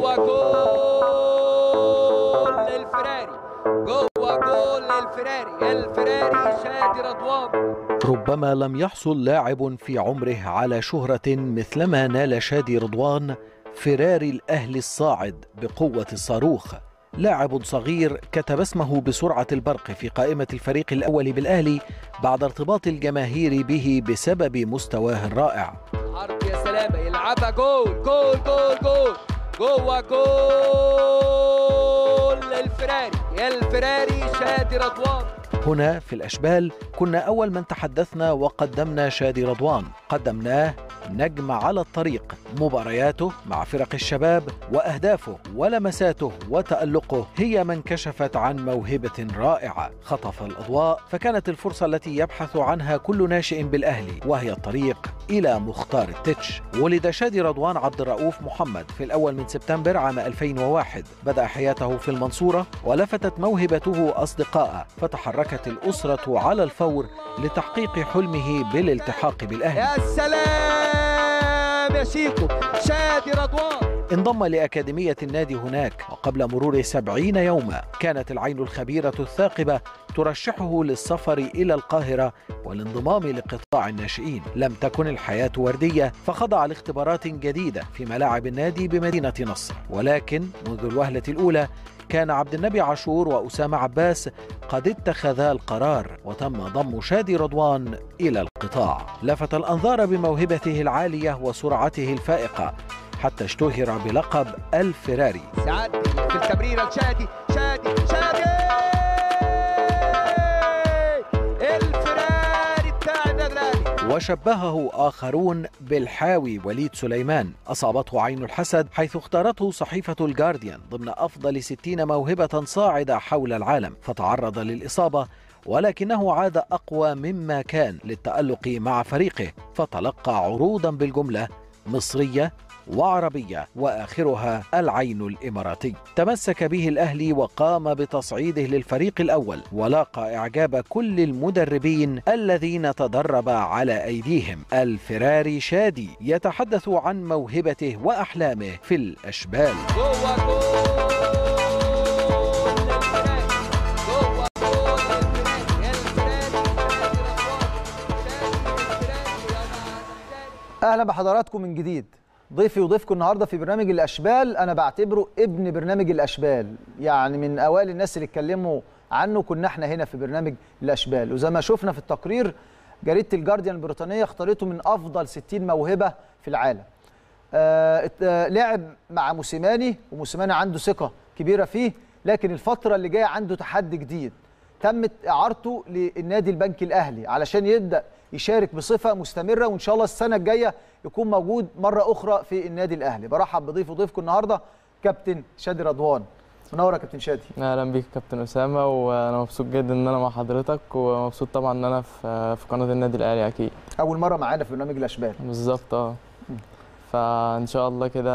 جوه جول للفراري جوه جول للفراري الفراري شادي رضوان ربما لم يحصل لاعب في عمره على شهرة مثلما نال شادي رضوان فراري الأهلي الصاعد بقوة الصاروخ. لاعب صغير كتب اسمه بسرعة البرق في قائمة الفريق الأول بالأهلي بعد ارتباط الجماهير به بسبب مستواه الرائع. عرض يا سلامة يلعبها. جول جول جول جول. جوه جول للفراري الفراري شادي رضوان. هنا في الأشبال كنا أول من تحدثنا وقدمنا شادي رضوان. قدمناه نجم على الطريق مبارياته مع فرق الشباب وأهدافه ولمساته وتألقه هي من كشفت عن موهبة رائعة. خطف الأضواء فكانت الفرصة التي يبحث عنها كل ناشئ بالأهلي وهي الطريق إلى مختار التتش. ولد شادي رضوان عبد الرؤوف محمد في الأول من سبتمبر عام 2001 بدأ حياته في المنصورة ولفتت موهبته أصدقائه فتحركت الأسرة على الفور لتحقيق حلمه بالالتحاق بالأهلي. يا سلام يا شيكو شادي رضوان انضم لأكاديمية النادي هناك وقبل مرور سبعين يوما كانت العين الخبيرة الثاقبة ترشحه للسفر إلى القاهرة والانضمام لقطاع الناشئين. لم تكن الحياة وردية فخضع لاختبارات جديدة في ملاعب النادي بمدينة نصر. ولكن منذ الوهلة الأولى كان عبد النبي عاشور وأسامة عباس قد اتخذا القرار وتم ضم شادي رضوان إلى القطاع. لفت الأنظار بموهبته العالية وسرعته الفائقة حتى اشتهر بلقب الفراري. سعد في التمريرة لشادي شادي شادي وشبهه آخرون بالحاوي وليد سليمان أصابته عين الحسد حيث اختارته صحيفة الجارديان ضمن أفضل ستين موهبة صاعدة حول العالم فتعرض للإصابة ولكنه عاد أقوى مما كان للتألق مع فريقه فتلقى عروضا بالجملة مصرية وعربية وآخرها العين الإماراتي. تمسك به الأهلي وقام بتصعيده للفريق الأول ولاقى إعجاب كل المدربين الذين تدرب على أيديهم. الفراري شادي يتحدث عن موهبته وأحلامه في الأشبال. أهلا بحضراتكم من جديد. ضيفي وضيفكم النهارده في برنامج الأشبال. أنا بعتبره ابن برنامج الأشبال. يعني من أوائل الناس اللي اتكلموا عنه كنا إحنا هنا في برنامج الأشبال. وزي ما شفنا في التقرير جريدة الجارديان البريطانية اختارته من أفضل 60 موهبة في العالم. آه آه، لعب مع موسيماني وموسيماني عنده ثقة كبيرة فيه لكن الفترة اللي جاية عنده تحدي جديد. تمت إعارته للنادي البنك الأهلي علشان يبدأ يشارك بصفة مستمرة وإن شاء الله السنة الجاية يكون موجود مرة أخرى في النادي الأهلي. برحب بضيف وضيفكم النهارده كابتن شادي رضوان. منور يا كابتن شادي. أهلا بيك كابتن أسامة وأنا مبسوط جدا إن أنا مع حضرتك ومبسوط طبعا إن أنا في في قناة النادي الأهلي أكيد. أول مرة معانا في برنامج الاشبال بالظبط آه. فإن شاء الله كده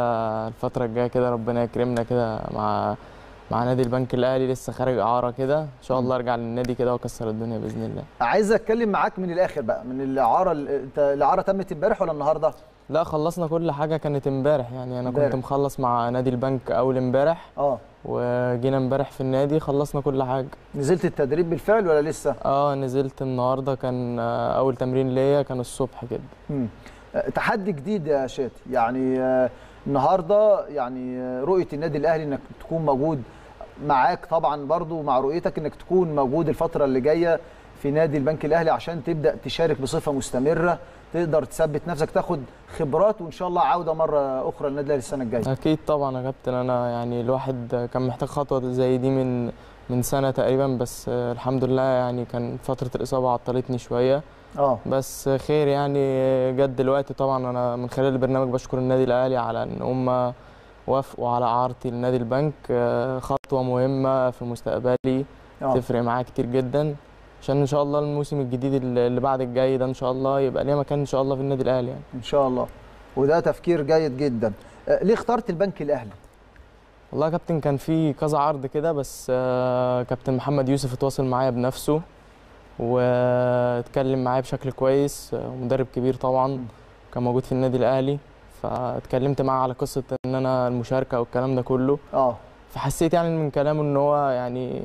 الفترة الجاية كده ربنا يكرمنا كده مع مع نادي البنك الأهلي لسه خارج إعارة كده. إن شاء الله أرجع للنادي كده وأكسر الدنيا بإذن الله. عايز أتكلم معاك من الآخر بقى من الإعارة أنت الإعارة تمت امبارح ولا النهارده؟ لا خلصنا كل حاجة كانت امبارح. يعني أنا. كنت مخلص مع نادي البنك أول امبارح. آه. وجينا امبارح في النادي خلصنا كل حاجة. نزلت التدريب بالفعل ولا لسه؟ آه نزلت النهارده. كان أول تمرين ليا كان الصبح كده. آه، تحدي جديد يا شاتي يعني آه، النهارده يعني رؤية النادي الأهلي إنك تكون موجود معاك طبعا برضو مع رؤيتك إنك تكون موجود الفترة اللي جاية في نادي البنك الأهلي عشان تبدأ تشارك بصفة مستمرة تقدر تثبت نفسك تاخد خبرات وإن شاء الله عودة مرة أخرى للنادي الأهلي السنة الجاية. أكيد طبعا يا كابتن أنا يعني الواحد كان محتاج خطوة زي دي من من سنة تقريبا بس الحمد لله يعني كان فترة الإصابة عطلتني شوية. آه. بس خير يعني جد دلوقتي طبعا أنا من خلال البرنامج بشكر النادي الأهلي على إن هم وافقوا على إعارتي لنادي البنك. آه، خطوة مهمة في مستقبلي آه. تفرق معايا كتير جدا. عشان إن شاء الله الموسم الجديد اللي بعد الجاي ده إن شاء الله يبقى ليا مكان إن شاء الله في النادي الأهلي يعني. إن شاء الله. وده تفكير جيد جدا. آه، ليه اخترت البنك الأهلي؟ والله يا كابتن كان في كذا عرض كده بس آه، كابتن محمد يوسف اتواصل معايا بنفسه. واتكلم معايا بشكل كويس مدرب كبير طبعا كان موجود في النادي الأهلي. فاتكلمت معاه على قصة إن أنا المشاركة والكلام ده كله. آه. فحسيت يعني من كلامه إن هو يعني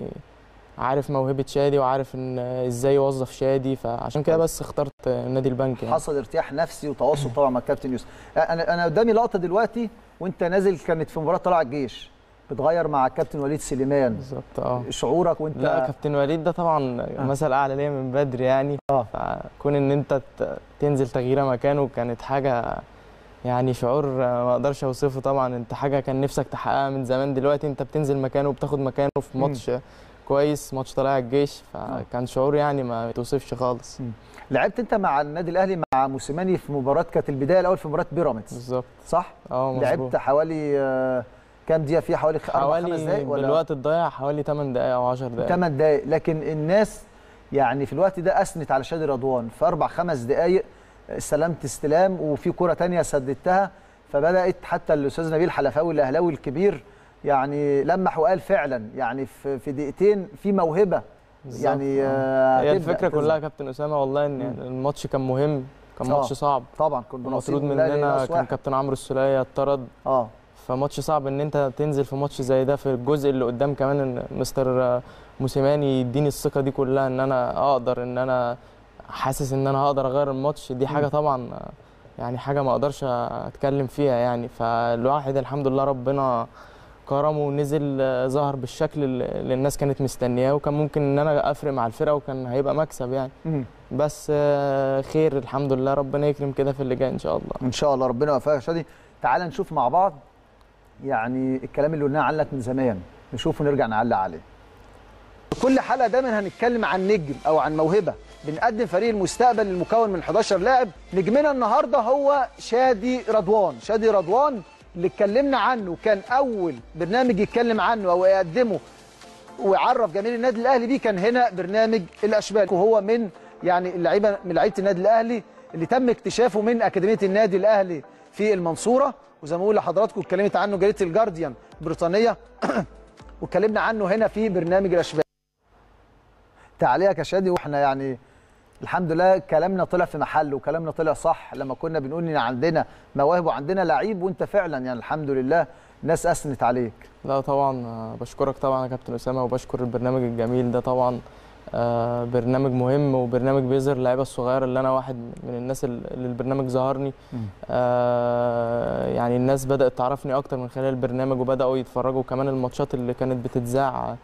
عارف موهبة شادي وعارف إن إزاي يوظف شادي. فعشان كده بس اخترت نادي البنك يعني. حصل ارتياح نفسي وتواصل طبعا مع الكابتن يوسف. أنا أنا قدامي لقطة دلوقتي وأنت نازل كانت في مباراة طلع الجيش. بتغير مع الكابتن وليد سليمان. بالظبط آه. شعورك وانت لا كابتن وليد ده طبعا مثل أعلى ليا من بدري يعني. آه. فكون إن أنت تنزل تغييره مكانه كانت حاجة يعني شعور ما أقدرش أوصفه طبعا. أنت حاجة كان نفسك تحققها من زمان. دلوقتي أنت بتنزل مكانه وبتاخد مكانه في. ماتش كويس ماتش طلائع الجيش. فكان شعور يعني ما يتوصفش خالص. لعبت أنت مع النادي الأهلي مع موسيماني في مباراة كانت البداية الأول في مباراة بيراميدز. بالظبط. صح؟ آه مظبوط. لعبت حوالي آه، كام دقيقة فيها حوالي أربع خمس حوالي دقائق ولا؟ بالوقت الضايع حوالي 8 دقائق أو 10 دقائق 8 دقائق لكن الناس يعني في الوقت ده اثنت على شادي رضوان. في أربع خمس دقائق استلمت استلام وفي كره تانية سددتها. فبدأت حتى الأستاذ نبيل حلفاوي الأهلاوي الكبير يعني لمح وقال فعلا. يعني في دقيقتين في موهبة. بالظبط، يعني آه. آه، هي الفكرة تظهر. كلها يا كابتن أسامة والله إن الماتش كان مهم كان آه. ماتش صعب. طبعا المفروض نصيب. الأهلي مننا كان. كابتن عمرو السولية اتطرد آه. فماتش صعب إن أنت تنزل في ماتش زي ده في الجزء اللي قدام كمان إن مستر موسيماني يديني الثقة دي كلها إن أنا أقدر إن أنا حاسس إن أنا هقدر أغير الماتش. دي حاجة طبعا يعني حاجة ما أقدرش أتكلم فيها يعني. فالواحد الحمد لله ربنا كرمه ونزل ظهر بالشكل اللي الناس كانت مستنياه وكان ممكن إن أنا أفرق مع الفرقة وكان هيبقى مكسب يعني. بس خير الحمد لله ربنا يكرم كده في اللي جاي إن شاء الله. إن شاء الله ربنا يوفقك يا شادي. تعال نشوف مع بعض يعني الكلام اللي قلناه عنك من زمان. نشوفه ونرجع نعلق عليه. كل حلقة دايما هنتكلم عن نجم أو عن موهبة. بنقدم فريق المستقبل المكون من 11 لاعب. نجمنا النهارده هو شادي رضوان. شادي رضوان اللي اتكلمنا عنه كان أول برنامج يتكلم عنه أو يقدمه ويعرف جماهير النادي الأهلي بيه كان هنا برنامج الأشبال. وهو من يعني اللعيبة من لعيبة النادي الأهلي اللي تم اكتشافه من أكاديمية النادي الأهلي في المنصورة. وزي ما بقول لحضراتكم اتكلمت عنه جريده الجارديان البريطانيه واتكلمنا عنه هنا في برنامج الاشبال تعليقك يا شادي وإحنا يعني الحمد لله كلامنا طلع في محله وكلامنا طلع صح. لما كنا بنقول إن عندنا مواهب وعندنا لعيب وأنت فعلا يعني الحمد لله الناس أثنت عليك. لا طبعا بشكرك طبعا يا كابتن أسامة وبشكر البرنامج الجميل ده طبعا. برنامج مهم وبرنامج بيظهر اللعيبة الصغيرة اللي أنا واحد من الناس اللي البرنامج ظهرني. آه، يعني الناس بدأت تعرفني أكتر من خلال البرنامج وبدأوا يتفرجوا. كمان الماتشات اللي كانت بتتذاع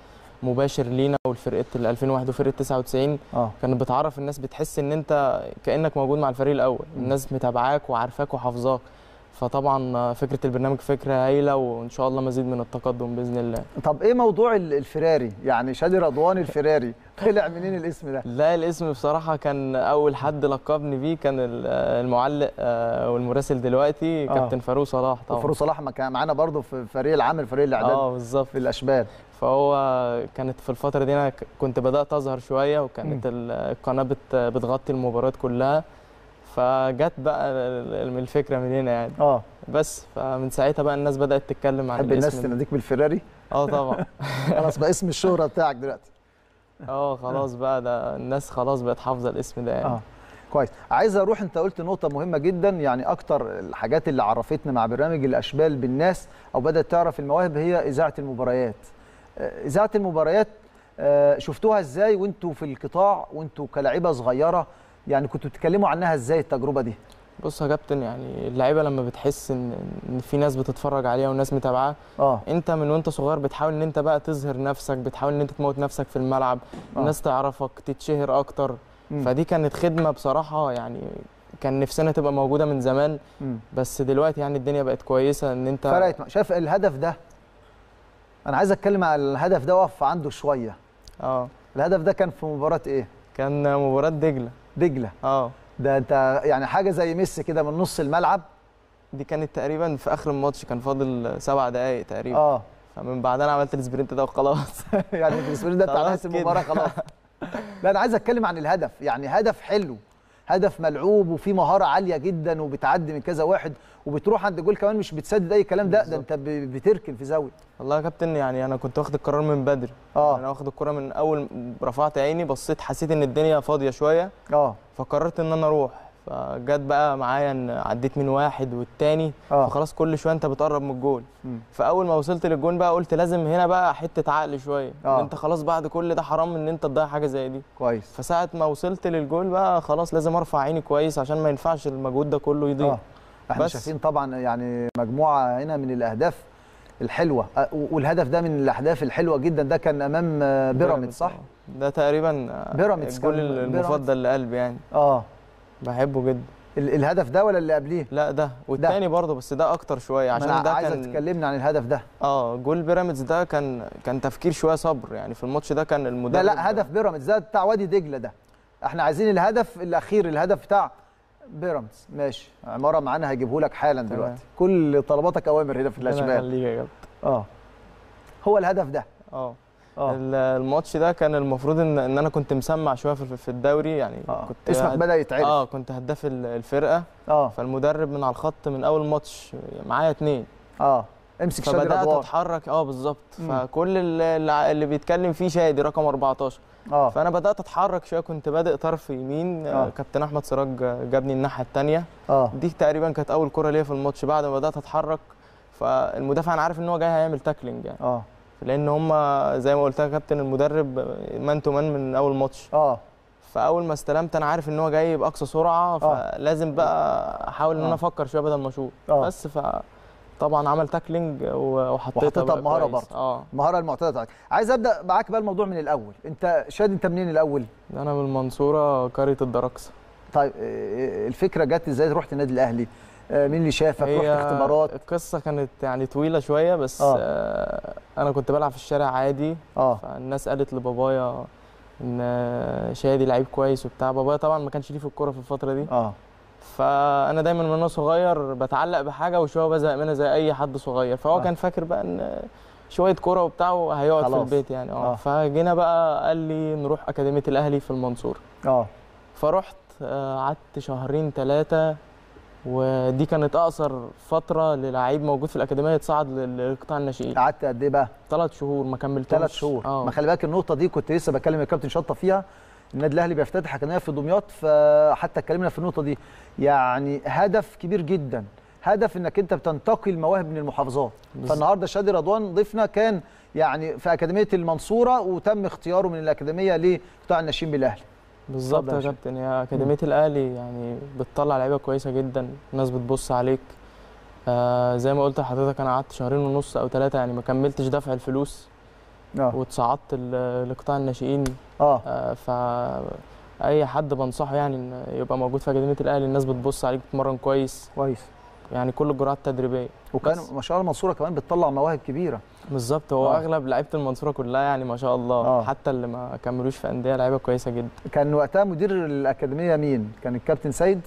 مباشر لينا والفرقة ال 2001 وفرقة 99 آه. كانت بتعرف الناس بتحس إن أنت كأنك موجود مع الفريق الأول. الناس متابعاك وعارفاك وحافظاك. فطبعا فكرة البرنامج فكرة هايلة وإن شاء الله مزيد من التقدم بإذن الله. طب إيه موضوع ال- الفراري؟ يعني شادي رضوان الفراري. طلع منين الاسم ده؟ لا الاسم بصراحة كان أول حد لقبني بيه كان ال- المعلق آه، والمراسل دلوقتي آه. كابتن فاروق صلاح طبعا. وفاروق صلاح ما كان معانا برضه في فريق العمل فريق الاعداد آه بالظبط. في الأشبال. فهو كانت في الفترة دي أنا كنت بدأت أظهر شوية وكانت ال- القناة بت- بتغطي المباريات كلها. فجت بقى الفكرة من هنا يعني. آه. بس فمن ساعتها بقى الناس بدأت تتكلم عن تحب الناس الاسم ده. تناديك بالفراري آه طبعا. خلاص بقى اسم الشهرة بتاعك دلوقتي. آه خلاص بقى ده الناس خلاص بقت حافظة الاسم ده يعني. آه. كويس. عايز أروح أنت قلت نقطة مهمة جدا يعني أكتر الحاجات اللي عرفتنا مع برنامج الأشبال بالناس أو بدأت تعرف المواهب هي إذاعة المباريات. آه، إذاعة المباريات آه، شفتوها إزاي وأنتوا في القطاع وأنتوا كلاعيبة صغيرة؟ يعني كنتوا بتتكلموا عنها إزاي التجربة دي؟ بص يا كابتن يعني اللعيبة لما بتحس إن إن في ناس بتتفرج عليها وناس متابعاها آه. أنت من وأنت صغير بتحاول إن أنت بقى تظهر نفسك بتحاول إن أنت تموت نفسك في الملعب آه. الناس تعرفك تتشهر أكتر. مم. فدي كانت خدمة بصراحة يعني كان نفسنا تبقى موجودة من زمان. مم. بس دلوقتي يعني الدنيا بقت كويسة إن أنت فرقت. شايف الهدف ده؟ أنا عايز أتكلم على الهدف ده واقف عنده شوية. آه. الهدف ده كان في مباراة إيه؟ كان مباراة دجلة. دجلة. آه. ده انت يعني حاجة زي ميسي كده من نص الملعب. دي كانت تقريبا في آخر الماتش كان فاضل سبع دقائق تقريبا. آه. فمن بعدها أنا عملت ال sprint ده وخلاص. يعني لي ده نهايه كده. المباراه خلاص. لا أنا عايز أتكلم عن الهدف. يعني هدف حلو. هدف ملعوب وفيه مهارة عالية جدا وبتعدي من كذا واحد. وبتروح عند جول كمان مش بتسدد أي كلام. ده ده أنت بتركن في زاوية. والله يا كابتن يعني أنا كنت واخد القرار من بدري. آه. أنا واخد الكرة من أول رفعت عيني بصيت حسيت إن الدنيا فاضية شوية. آه. فقررت إن أنا أروح. فجت بقى معايا إن عديت من واحد والتاني. آه. فخلاص كل شوية أنت بتقرب من الجول. مم. فأول ما وصلت للجون بقى قلت لازم هنا بقى حتة عقل شوية. آه. ان أنت خلاص بعد كل ده حرام إن أنت تضيع حاجة زي دي. كويس. فساعة ما وصلت للجول بقى خلاص لازم أرفع عيني كويس عشان ما ينفعش المجهود ده كله يضيع. آه. إحنا بس. شايفين طبعا يعني مجموعة هنا من الأهداف الحلوة. والهدف ده من الأهداف الحلوة جدا. ده كان أمام بيراميدز صح؟ آه. ده تقريبا آه، بيراميدز الجول. المفضل لقلبي يعني. آه. بحبه جدا. ال- الهدف ده ولا اللي قبليه؟ لا ده. والتاني برضه بس ده أكتر شوية عشان عشان ده عايزك كان تكلمنا عن الهدف ده. آه جول بيراميدز ده كان كان تفكير شوية صبر يعني. في الماتش ده كان لا المدرب لا هدف بيراميدز ده بتاع وادي دجلة ده. إحنا عايزين الهدف الأخير الهدف بتاع بيراميدز. ماشي. عمارة معانا هجيبه لك حالا. دلوقتي. كل طلباتك أوامر هنا في الأشبال. آه. هو الهدف ده. آه. آه. ال- الماتش ده كان المفروض ان إن أنا كنت مسمع شوية في الدوري يعني آه. كنت اسمك هد- بدأ يتعرف. آه كنت هداف ال- الفرقة. آه. فالمدرب من على الخط من أول ماتش معايا اتنين. آه. امسك شادي فبدأت أتحرك. آه بالظبط. فكل اللي, اللي بيتكلم فيه شادي رقم 14 آه. فأنا بدأت أتحرك شوية كنت بادئ طرف يمين آه. آه. كابتن أحمد سراج جابني الناحية الثانية آه. دي تقريبا كانت أول كرة ليا في الماتش. بعد ما بدأت أتحرك فالمدافع أنا عارف إن هو جاي هيعمل tackling يعني. آه. لأن هم زي ما قلت لك كابتن المدرب man to man من أول ماتش. آه. فأول ما استلمت أنا عارف إن هو جاي بأقصى سرعة فلازم بقى أحاول إن. أنا أفكر شوية بدل ما أشوط. بس ف طبعا عمل tackling وحطيتها كويس. برضه. آه. المهاره المعتاده بتاعتك. عايز أبدأ معاك بقى الموضوع من الأول. أنت شادي أنت منين الأول؟ أنا من المنصورة قرية الدراكسه طيب آه، الفكرة جت إزاي؟ رحت النادي الأهلي. آه، مين اللي شافك؟ رحت اختبارات؟ القصة كانت يعني طويلة شوية بس آه. آه. أنا كنت بلعب في الشارع عادي. آه. فالناس قالت لبابايا إن شادي لعيب كويس وبتاع. بابايا طبعا ما كانش ليه في الكورة في الفترة دي. آه. فأنا دايما من وأنا صغير بتعلق بحاجة وشوية بزهق منها زي أي حد صغير. فهو آه. كان فاكر بقى إن شوية كورة وبتاع وهيقعد في. البيت يعني. آه. آه. فجينا بقى قال لي نروح أكاديمية الأهلي في المنصورة. آه. فرحت آه، قعدت شهرين ثلاثة ودي كانت أقصر فترة للعيب موجود في الأكاديمية يتصعد لقطاع الناشئين. قعدت قد إيه بقى؟ ثلاث شهور ما كملتوش ثلاث شهور. آه. ما خلي بالك النقطة دي كنت لسه بكلم الكابتن شطة فيها. النادي الأهلي بيفتتح اكاديميه في دمياط فحتى اتكلمنا في النقطة دي. يعني هدف كبير جدا. هدف إنك أنت بتنتقل مواهب من المحافظات. فالنهاردة شادي رضوان ضيفنا كان يعني في أكاديمية المنصورة وتم اختياره من الأكاديمية لقطاع الناشئين بالأهلي. بالظبط يا يا. كابتن. هي أكاديمية الأهلي يعني بتطلع لعيبة كويسة جدا. الناس بتبص عليك. آه زي ما قلت لحضرتك أنا قعدت شهرين ونص أو ثلاثة يعني ما كملتش دفع الفلوس. واتصعدت ل- لقطاع الناشئين آه. آه ف أي حد بنصحه يعني إن يبقى موجود في أكاديمية الأهلي الناس بتبص عليك بتتمرن كويس. كويس. يعني كل الجرعات التدريبية. وكان. ما شاء الله المنصوره كمان بتطلع مواهب كبيرة. بالظبط هو آه. أغلب لعيبة المنصورة كلها يعني ما شاء الله آه. حتى اللي ما كملوش في أندية لعيبة كويسة جدا. كان وقتها مدير الأكاديمية مين؟ كان الكابتن سيد؟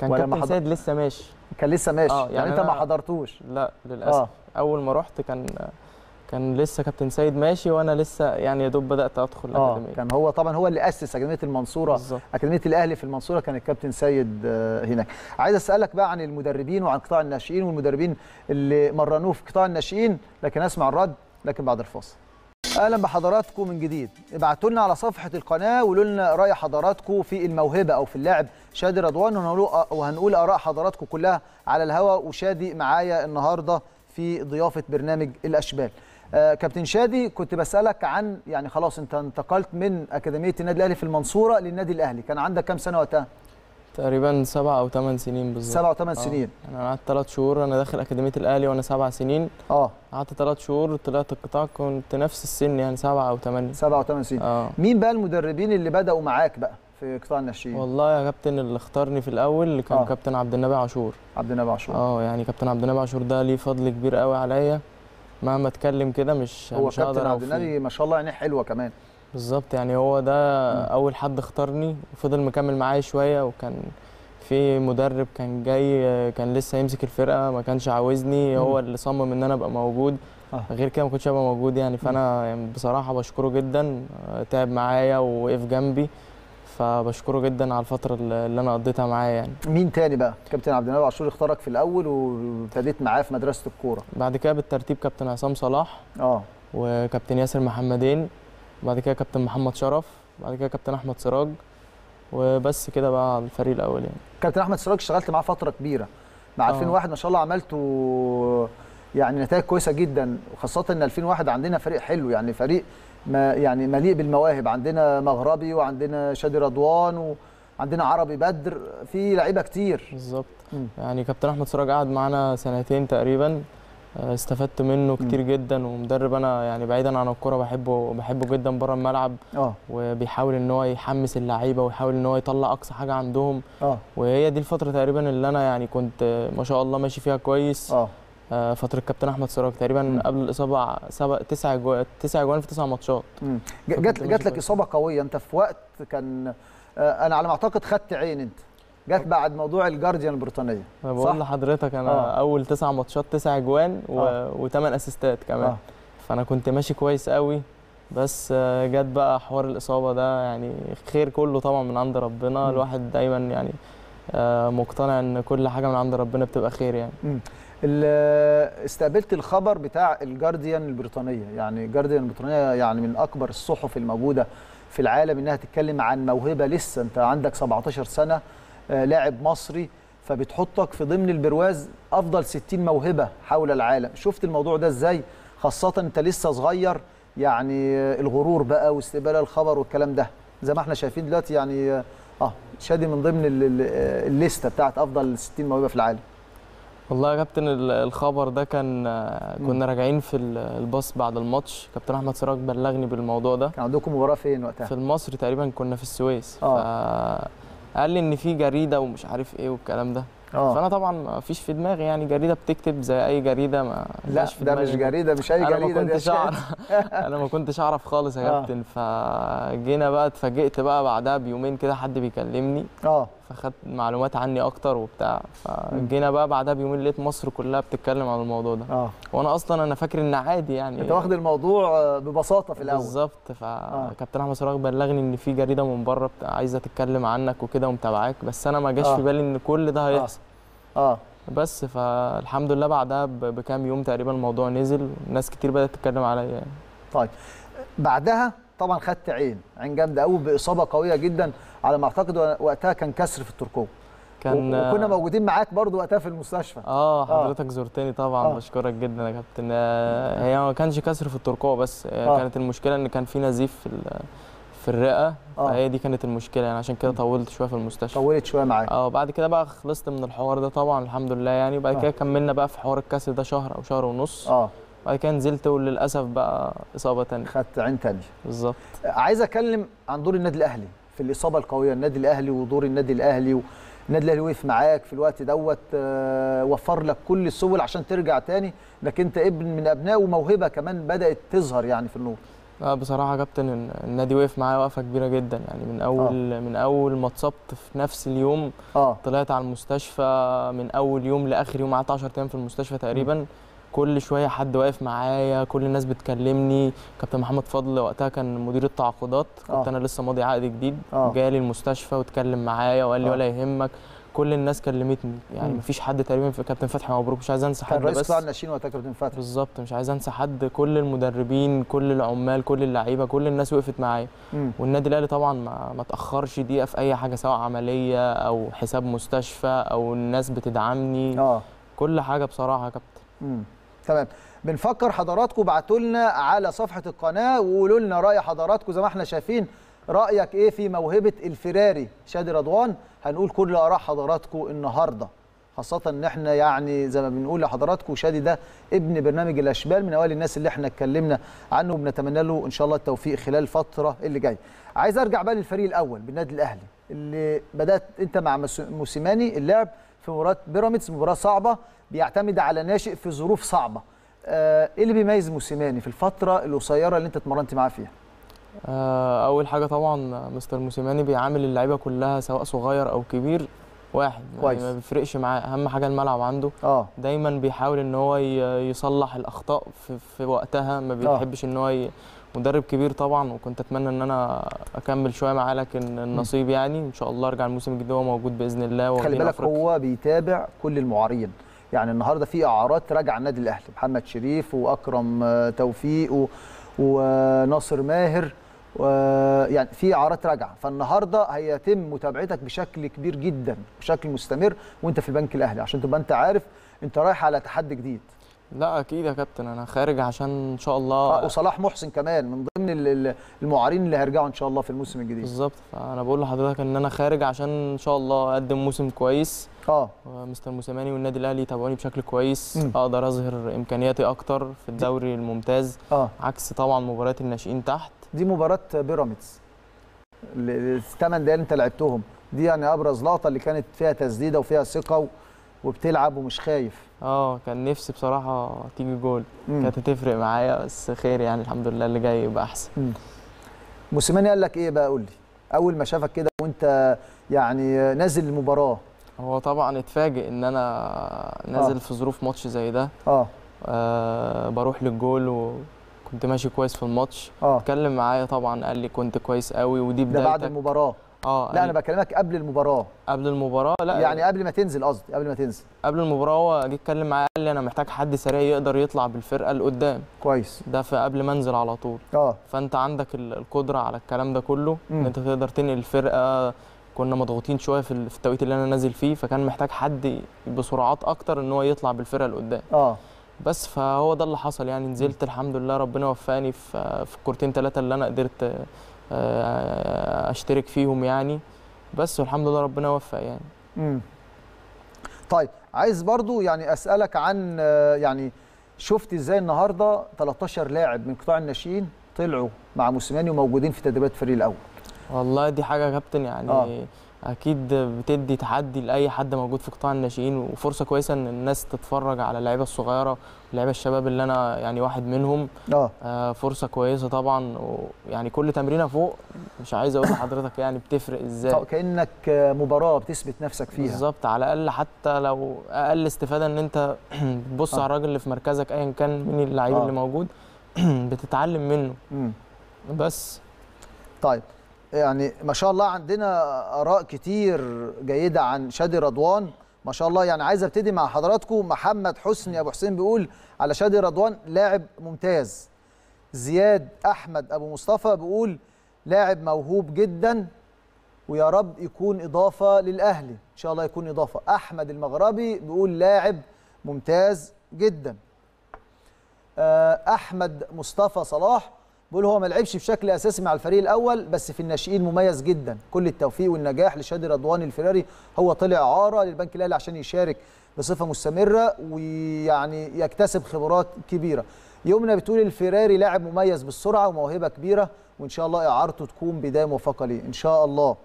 كان كابتن حضر- سيد لسه ماشي. كان لسه ماشي. آه، يعني, يعني أنت ما حضرتوش. لا للأسف. آه. أول ما رحت كان كان لسه كابتن سيد ماشي وأنا لسه يعني يا دوب بدأت أدخل آه الأكاديمية. كان هو طبعا هو اللي أسس أكاديمية المنصورة. بالظبط. أكاديمية الأهلي في المنصورة كان الكابتن سيد آه، هناك. عايز أسألك بقى عن المدربين وعن قطاع الناشئين والمدربين اللي مرنوه في قطاع الناشئين لكن أسمع الرد لكن بعد الفاصل. أهلا بحضراتكم من جديد. ابعتوا لنا على صفحة القناة وقولوا لنا رأي حضراتكم في الموهبة أو في اللاعب شادي رضوان وهنقول- وهنقول آراء حضراتكم كلها على الهواء وشادي معايا النهارده في ضيافة برنامج الأشبال. آه كابتن شادي كنت بسألك عن يعني خلاص انت انتقلت من أكاديمية النادي الأهلي في المنصورة للنادي الأهلي. كان عندك كام سنة وقتها؟ تقريبا سبع أو ثمان سنين بالظبط. سبع وثمان آه. سنين. أنا قعدت ثلاث شهور أنا داخل أكاديمية الأهلي وأنا سبع سنين. آه. قعدت ثلاث شهور طلعت القطاع كنت نفس السن يعني سبعة أو ثمانية سبع وثمان سنين. آه. مين بقى المدربين اللي بدأوا معاك بقى في قطاع الناشئين؟ والله يا كابتن اللي اختارني في الأول كان آه. آه. كابتن عبد النبي عاشور. عبد النبي عاشور. آه يعني كابتن عبد النبي عاشور ده ليه فضل كبير قوي عليا. مهما اتكلم كده مش هو مش كابتن عبد. النبي ما شاء الله عينيه حلوة كمان بالظبط يعني هو ده أول حد اختارني وفضل مكمل معايا شوية وكان في مدرب كان جاي كان لسه يمسك الفرقة ما كانش عاوزني. هو اللي صمم إن أنا أبقى موجود آه. غير كده ما كنتش هبقى موجود يعني فأنا يعني بصراحة بشكره جدا آه، تعب معايا ووقف جنبي فبشكره جدا على الفترة اللي أنا قضيتها معاه يعني. مين تاني بقى؟ كابتن عبد النبي عاشور اختارك في الأول وابتديت معاه في مدرسة الكورة. بعد كده بالترتيب كابتن عصام صلاح آه. وكابتن ياسر محمدين بعد كده كابتن محمد شرف بعد كده كابتن أحمد سراج وبس كده بقى على الفريق الأول يعني. كابتن أحمد سراج اشتغلت معاه فترة كبيرة مع آه. 2001 ما شاء الله عملتوا يعني نتائج كويسة جدا وخاصة إن 2001 عندنا فريق حلو يعني فريق ما يعني مليء بالمواهب. عندنا مغربي وعندنا شادي رضوان وعندنا عربي بدر في لعيبة كتير. بالظبط. يعني كابتن أحمد سراج قعد معانا سنتين تقريبا. آه، استفدت منه كتير جدا. ومدرب أنا يعني بعيدا عن الكورة بحبه بحبه جدا بره الملعب. آه. وبيحاول إن هو يحمس اللعيبة ويحاول إن هو يطلع أقصى حاجة عندهم. آه. وهي دي الفترة تقريبا اللي أنا يعني كنت ما شاء الله ماشي فيها كويس. آه، فترة كابتن أحمد سراج تقريبا مم. قبل الإصابة سبق تسع جوان تسع جوان في تسع ماتشات مم. جات جات لك. إصابة قوية أنت في وقت كان آه، أنا على ما أعتقد خدت عين أنت جات بعد موضوع الجارديان البريطانية أنا؟ بقول لحضرتك أنا آه. أول تسع ماتشات تسع جوان و... آه. وثمان أسيستات كمان آه. فأنا كنت ماشي كويس قوي بس آه، جت بقى حوار الإصابة ده يعني خير كله طبعا من عند ربنا مم. الواحد دايما يعني آه، مقتنع إن كل حاجة من عند ربنا بتبقى خير يعني ال- استقبلت الخبر بتاع الجارديان البريطانية. يعني الجارديان البريطانية يعني من أكبر الصحف الموجودة في العالم إنها تتكلم عن موهبة لسه. أنت عندك 17 سنة آه، لاعب مصري فبتحطك في ضمن البرواز أفضل 60 موهبة حول العالم. شفت الموضوع ده إزاي؟ خاصة أنت لسه صغير يعني آه، الغرور بقى واستقبال الخبر والكلام ده. زي ما إحنا شايفين دلوقتي يعني آه آه، شادي من ضمن ال- ال- الليستة بتاعت أفضل 60 موهبة في العالم. والله يا كابتن ال- الخبر ده كان آه، كنا راجعين في ال- الباص بعد الماتش. كابتن أحمد سراج بلغني بالموضوع ده. كان عندكم مباراة فين وقتها؟ في المصري تقريبا كنا في السويس. آه. قال لي إن في جريدة ومش عارف إيه والكلام ده. آه. فأنا طبعا ما فيش في دماغي يعني جريدة بتكتب زي أي جريدة ما لا في ده دماغي. مش جريدة مش أي أنا ما جريدة دي كنتش أشياء. اعرف أنا ما كنتش أعرف خالص يا آه. كابتن. فجينا بقى اتفاجئت بقى بعدها بيومين كده حد بيكلمني. آه. فخدت معلومات عني أكتر وبتاع. فجينا بقى بعدها بيومين لقيت مصر كلها بتتكلم عن الموضوع ده. آه. وأنا أصلا أنا فاكر إن عادي يعني أنت واخد الموضوع آه، ببساطة في الأول. بالظبط. فكابتن أحمد سراج بلغني إن في جريدة من بره عايزة تتكلم عنك وكده ومتابعاك بس أنا ما جاش آه. في بالي إن كل ده هيحصل. آه. بس فالحمد لله بعدها بكام يوم تقريبا الموضوع نزل. ناس كتير بدأت تتكلم عليا يعني. طيب. بعدها طبعا خدت عين. عين جامدة قوي بإصابة قوية جدا على ما أعتقد وقتها كان كسر في التركوه كان وكنا موجودين معاك برضو وقتها في المستشفى. آه حضرتك زرتني طبعا آه. بشكرك جدا يا كابتن. آه، هي ما كانش كسر في الترقوه بس آه، آه. كانت المشكلة إن كان في نزيف في في الرئة آه. فهي دي كانت المشكلة. يعني عشان كده طولت شوية في المستشفى. طولت شوية معاك. آه بعد كده بقى خلصت من الحوار ده طبعا الحمد لله يعني. وبعد آه. كده كملنا بقى في حوار الكسر ده شهر أو شهر ونص. آه. بعد كده نزلت وللأسف بقى إصابة تانية. خدت عين تانية. بالظبط. عايز أتكلم عن دور النادي الأهلي في الإصابة القوية. النادي الأهلي ودور النادي الأهلي والنادي الأهلي وقف معاك في الوقت دوت آه، وفر لك كل السبل عشان ترجع تاني انك أنت ابن من ابنائه وموهبة كمان بدأت تظهر يعني في النور. لا بصراحة يا كابتن النادي وقف معايا وقفة كبيرة جدا. يعني من أول من أول ما اتصبت في نفس اليوم آه. طلعت على المستشفى من أول يوم لآخر يوم قعدت 10 أيام في المستشفى تقريبا. كل شوية حد واقف معايا كل الناس بتكلمني. كابتن محمد فضل وقتها كان مدير التعاقدات. كنت آه. أنا لسه ماضي عقد جديد. آه. جالي المستشفى واتكلم معايا وقال لي آه. ولا يهمك. كل الناس كلمتني. يعني. مفيش حد تقريبا في كابتن فتحي مبروك. مش عايز انسى كان حد رئيس بس. قطاع الناشئين وقتها كابتن فتحي. بالظبط. مش عايز انسى حد. كل المدربين كل العمال كل اللعيبة كل الناس وقفت معايا. والنادي الأهلي طبعا ما ما تاخرش دقيقة في أي حاجة سواء عملية أو حساب مستشفى أو الناس بتدعمني. آه. كل حاجة بصراحة يا كابتن. تمام. بنفكر حضراتكم ابعتوا لنا على صفحة القناة وقولوا لنا رأي حضراتكم. زي ما إحنا شايفين رأيك إيه في موهبة الفراري؟ شادي رضوان هنقول كل آراء حضراتكم النهارده. خاصة إن إحنا يعني زي ما بنقول لحضراتكم شادي ده ابن برنامج الأشبال من أوائل الناس اللي إحنا اتكلمنا عنه وبنتمنى له إن شاء الله التوفيق خلال الفترة اللي جاية. عايز أرجع بقى للفريق الأول بالنادي الأهلي اللي بدأت أنت مع موسيماني اللعب في مباراة بيراميدز مباراة صعبة بيعتمد على ناشئ في ظروف صعبة. آه، إيه اللي بيميز موسيماني في الفترة القصيرة اللي أنت اتمرنت معاه فيها؟ آه، أول حاجة طبعا مستر موسيماني بيعامل اللعيبة كلها سواء صغير أو كبير واحد كويس. يعني ما بيفرقش معاه أهم حاجة الملعب عنده آه دايما بيحاول إن هو يصلح الأخطاء في, في وقتها ما بيحبش إن هو ي... مدرب كبير طبعا وكنت أتمنى إن أنا أكمل شوية معاه لكن النصيب يعني إن شاء الله أرجع الموسم الجديد وهو موجود بإذن الله خلي بالك أفريقيا. هو بيتابع كل المعارين يعني النهارده في اعارات راجعه النادي الأهلي محمد شريف وأكرم آه، توفيق و- وناصر ماهر ويعني في اعارات راجعه فالنهاردة هيتم متابعتك بشكل كبير جدا بشكل مستمر وأنت في البنك الأهلي. عشان تبقى أنت عارف أنت رايح على تحدي جديد. لا أكيد يا كابتن أنا خارج عشان إن شاء آه، الله وصلاح محسن كمان من ضمن ال- ال- المعارين اللي هيرجعوا إن شاء الله في الموسم الجديد. بالظبط. فأنا بقول لحضرتك إن أنا خارج عشان إن شاء الله أقدم موسم كويس. آه. ومستر موسيماني والنادي الأهلي يتابعوني بشكل كويس. مم. أقدر أظهر إمكانياتي أكتر في الدوري الممتاز. آه. عكس طبعا مباريات الناشئين تحت. دي مباراة بيراميدز. ال- الثمان دقايق اللي أنت لعبتهم دي يعني أبرز لقطة اللي كانت فيها تسديدة وفيها ثقة و- وبتلعب ومش خايف. آه كان نفسي بصراحة تيجي جول. كانت هتفرق معايا بس خير يعني الحمد لله اللي جاي يبقى أحسن. موسيماني قال لك إيه بقى؟ قول لي. أول ما شافك كده وأنت يعني نازل المباراة. هو طبعا اتفاجئ إن أنا نازل في ظروف ماتش زي ده. آه. آه بروح للجول وكنت ماشي كويس في الماتش. آه. اتكلم معايا طبعا قال لي كنت كويس قوي ودي ده بدايتك. بعد المباراة. آه لا أنا بكلمك قبل المباراة. قبل المباراة؟ لا. يعني قبل ما تنزل قصدي قبل ما تنزل. قبل المباراة هو جه اتكلم معايا قال لي أنا محتاج حد سريع يقدر يطلع بالفرقة لقدام. كويس. ده في قبل ما أنزل على طول. آه. فأنت عندك ال- القدرة على الكلام ده كله. إن أنت تقدر تنقل الفرقة. كنا مضغوطين شوية في ال- في التوقيت اللي أنا نازل فيه فكان محتاج حد بسرعات أكتر إن هو يطلع بالفرقة لقدام. آه. بس فهو ده اللي حصل يعني نزلت الحمد لله ربنا وفقني في في الكورتين ثلاثة اللي أنا قدرت آه، أشترك فيهم يعني. بس والحمد لله ربنا وفق يعني. امم طيب عايز برضو يعني أسألك عن آه، يعني شفت إزاي النهارده 13 لاعب من قطاع الناشئين طلعوا مع موسيماني وموجودين في تدريبات الفريق الأول؟ والله دي حاجة يا كابتن يعني آه. أكيد بتدي تحدي لأي حد موجود في قطاع الناشئين وفرصة كويسة إن الناس تتفرج على اللعيبة الصغيرة واللعيبة الشباب اللي أنا يعني واحد منهم. آه. آه، فرصة كويسة طبعا ويعني كل تمرينة فوق مش عايز أقول لحضرتك يعني بتفرق إزاي. طب كأنك آه، مباراة بتثبت نفسك فيها. بالظبط على الأقل حتى لو أقل استفادة إن أنت تبص آه. على الراجل اللي في مركزك ايا كان مين اللعيب آه. اللي موجود بتتعلم منه. امم بس. طيب. يعني ما شاء الله عندنا آراء كتير جيدة عن شادي رضوان. ما شاء الله. يعني عايز أبتدي مع حضراتكم. محمد حسني أبو حسين بيقول على شادي رضوان لاعب ممتاز. زياد أحمد أبو مصطفى بيقول لاعب موهوب جدا ويا رب يكون إضافة للأهلي. إن شاء الله يكون إضافة. أحمد المغربي بيقول لاعب ممتاز جدا. آه، أحمد مصطفى صلاح بيقول هو ما لعبش بشكل أساسي مع الفريق الأول بس في الناشئين مميز جدا. كل التوفيق والنجاح لشادي رضوان الفراري. هو طلع عاره للبنك الأهلي عشان يشارك بصفة مستمرة ويعني يكتسب خبرات كبيرة. يومنا بتقول الفراري لاعب مميز بالسرعة وموهبة كبيرة وإن شاء الله إعارته تكون بداية موفقة ليه. إن شاء الله.